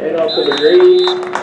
And off to the green.